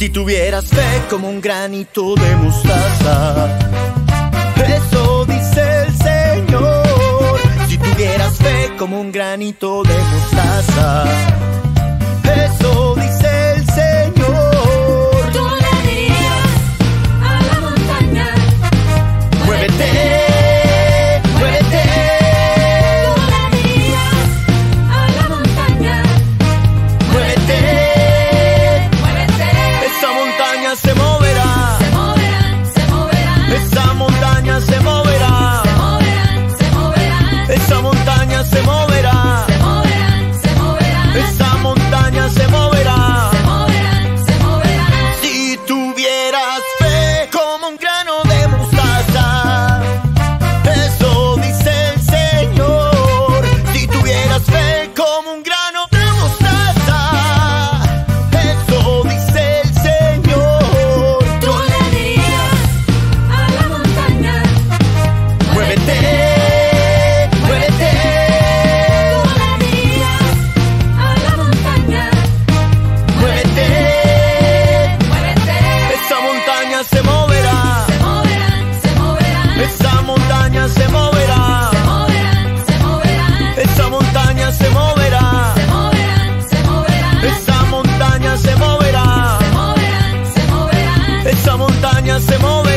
Si tuvieras fe como un granito de mostaza. Eso dice el Señor. Si tuvieras fe como un granito de mostaza. Eso dice montañas se mueven.